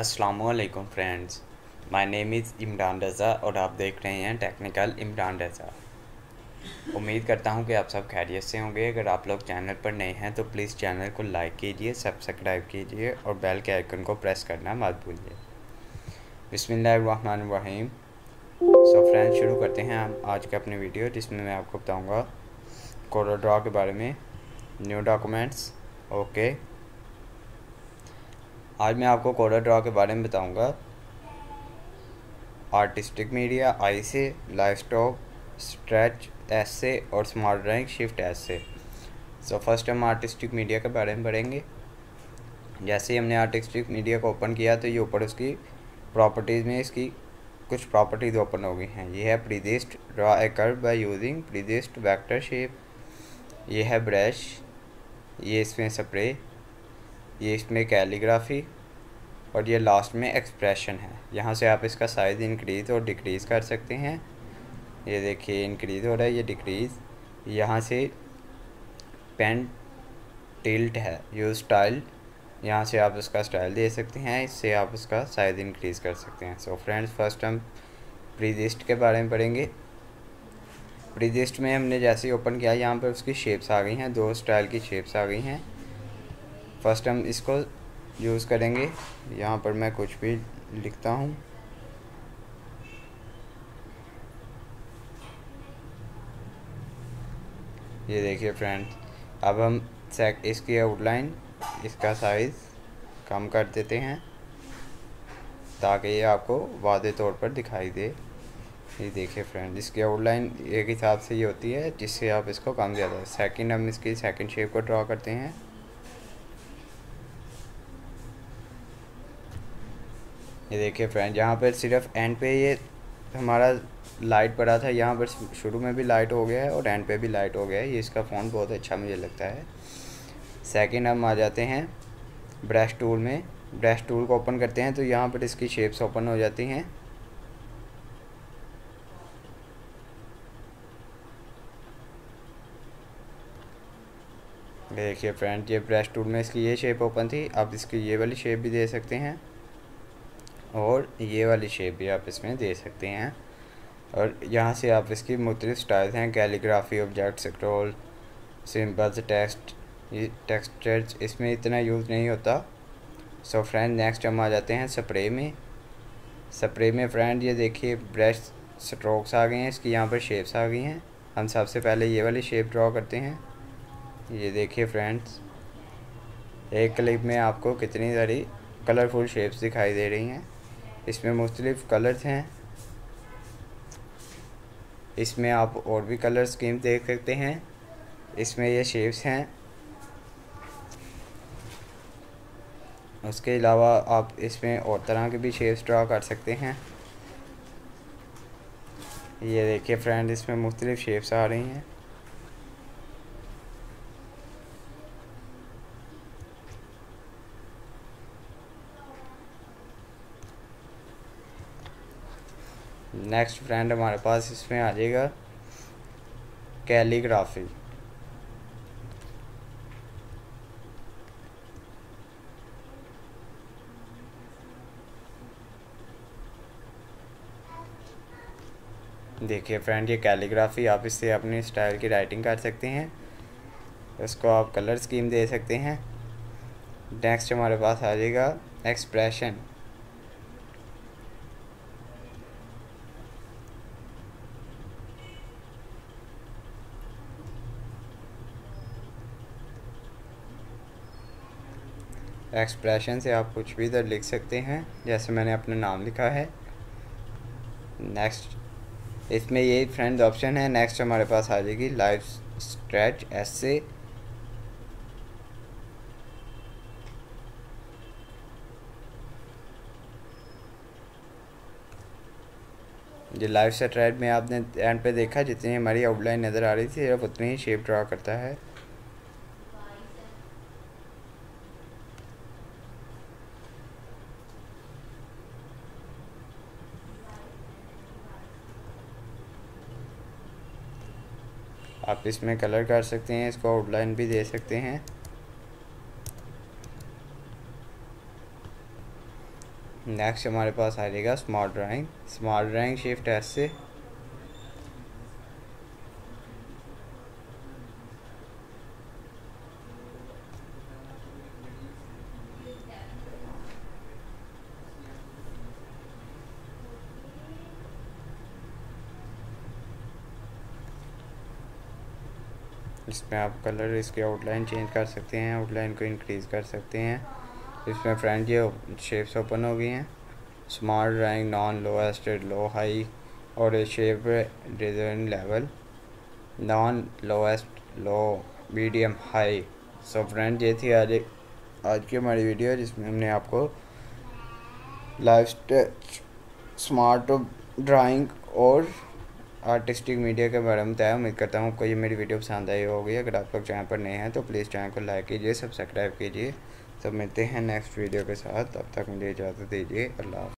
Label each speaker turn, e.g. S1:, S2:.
S1: असलकुम friends my name is Imran Raza और आप देख रहे हैं टेक्निकल इमरान रज़ा उम्मीद करता हूँ कि आप सब खैरियत से होंगे। अगर आप लोग चैनल पर नए हैं तो प्लीज़ चैनल को लाइक कीजिए सब्सक्राइब कीजिए और बेल के आइकन को प्रेस करना मत भूलिए। बिसमीम सो फ्रेंड्स शुरू करते हैं हम आज के अपने वीडियो जिसमें मैं आपको बताऊँगा कोरो ड्रा के बारे में न्यू डॉक्यूमेंट्स ओके आज मैं आपको कोडर ड्रॉ के बारे में बताऊँगा। आर्टिस्टिक मीडिया आई से लाइव स्टॉक स्ट्रेच एस से और स्मार्ट ड्राइंग शिफ्ट एस से सो फ़र्स्ट हम आर्टिस्टिक मीडिया के बारे में पढ़ेंगे। जैसे ही हमने आर्टिस्टिक मीडिया को ओपन किया तो ये ऊपर उसकी प्रॉपर्टीज़ में इसकी कुछ प्रॉपर्टीज़ ओपन हो गई हैं। ये है प्रीदिस्ट draw a curve by using प्रीदिस्ट vector shape ये है ब्रश ये इसमें स्प्रे ये इसमें कैलीग्राफी और ये लास्ट में एक्सप्रेशन है। यहाँ से आप इसका साइज़ इंक्रीज़ और डिक्रीज़ कर सकते हैं। ये देखिए इंक्रीज़ हो रहा है, ये डिक्रीज़ यहाँ से पेन टिल्ट है यूज़ स्टाइल यहाँ से आप उसका स्टाइल दे सकते हैं, इससे आप उसका साइज़ इंक्रीज़ कर सकते हैं। सो फ्रेंड्स फ़र्स्ट हम प्रीजिस्ट के बारे में पढ़ेंगे। प्रीजिस्ट में हमने जैसे ही ओपन किया, यहाँ पर उसकी शेप्स आ गई हैं, दो स्टाइल की शेप्स आ गई हैं। फ़र्स्ट हम इसको यूज़ करेंगे। यहाँ पर मैं कुछ भी लिखता हूँ। ये देखिए फ्रेंड्स अब हम सेक इसकी आउटलाइन इसका साइज़ कम कर देते हैं, ताकि ये आपको वादे तौर पर दिखाई दे। ये देखिए फ्रेंड इसकी आउटलाइन एक हिसाब से ये होती है, जिससे आप इसको कम ज़्यादा सेकंड हम इसकी सेकंड शेप को ड्रॉ करते हैं। ये देखिए फ्रेंड यहाँ पर सिर्फ़ एंड पे ये हमारा लाइट पड़ा था, यहाँ पर शुरू में भी लाइट हो गया है और एंड पे भी लाइट हो गया है। ये इसका फ़ोन बहुत अच्छा मुझे लगता है। सेकंड हम आ जाते हैं ब्रश टूल में। ब्रश टूल को ओपन करते हैं तो यहाँ पर इसकी शेप्स ओपन हो जाती हैं। देखिए फ्रेंड ये ब्रश टूल में इसकी ये शेप ओपन थी। आप इसकी ये वाली शेप भी दे सकते हैं। और ये वाली शेप भी आप इसमें दे सकते हैं। और यहाँ से आप इसकी मुख्तलिफ़ स्टाइल्स हैं कैलीग्राफी ऑब्जेक्ट स्क्रोल सिंपल्स टेक्स्ट ये टेक्सचर्स इसमें इतना यूज़ नहीं होता। सो फ्रेंड नेक्स्ट हम आ जाते हैं स्प्रे में। स्प्रे में फ्रेंड ये देखिए ब्रश स्ट्रोक्स आ गए हैं, इसकी यहाँ पर शेप्स आ गई हैं। हम सबसे पहले ये वाली शेप ड्रॉ करते हैं। ये देखिए फ्रेंड्स एक क्लिप में आपको कितनी सारी कलरफुल शेप्स दिखाई दे रही हैं। इसमें मुख्तलिफ़ कलर्स हैं। इसमें आप और भी कलर स्कीम देख सकते हैं। इसमें ये शेप्स हैं। उसके अलावा आप इसमें और तरह के भी शेप्स ड्रा कर सकते हैं। ये देखिए फ्रेंड इसमें मुख्तलिफ़ शेप्स आ रही हैं। नेक्स्ट फ्रेंड हमारे पास इसमें आ जाएगा कैलीग्राफी। देखिए फ्रेंड ये कैलीग्राफी आप इससे अपनी स्टाइल की राइटिंग कर सकते हैं। इसको आप कलर स्कीम दे सकते हैं। नेक्स्ट हमारे पास आ जाएगा एक्सप्रेशन एक्सप्रेशन से आप कुछ भी इधर लिख सकते हैं, जैसे मैंने अपना नाम लिखा है। नेक्स्ट इसमें ये फ्रेंड ऑप्शन है। नेक्स्ट हमारे पास आ जाएगी लाइव स्ट्रेच एस से जो लाइव स्ट्रेट में आपने एंड पे देखा, जितनी हमारी आउटलाइन नज़र आ रही थी, सिर्फ़ उतनी ही शेप ड्रा करता है। आप इसमें कलर कर सकते हैं, इसको आउटलाइन भी दे सकते हैं। नेक्स्ट हमारे पास आ जाएगा smart drawing smart drawing shift S से इसमें आप कलर इसके आउटलाइन चेंज कर सकते हैं, आउटलाइन को इंक्रीज़ कर सकते हैं। इसमें फ्रेंड ये शेप्स ओपन हो गई हैं। Smart drawing none lowest low high और shape design level none lowest low medium high so friend ये थी आज आज की हमारी वीडियो जिसमें हमने आपको लाइफ स्मार्ट ड्राइंग और आर्टिस्टिक मीडिया के बारे में बताया उम्मीद करता हूँ आपको ये मेरी वीडियो पसंद आई होगी। अगर आप लोग चैनल पर नए हैं तो प्लीज़ चैनल को लाइक कीजिए सब्सक्राइब कीजिए। तो मिलते हैं नेक्स्ट वीडियो के साथ। तब तक मुझे इजाज़त दीजिए। अल्लाह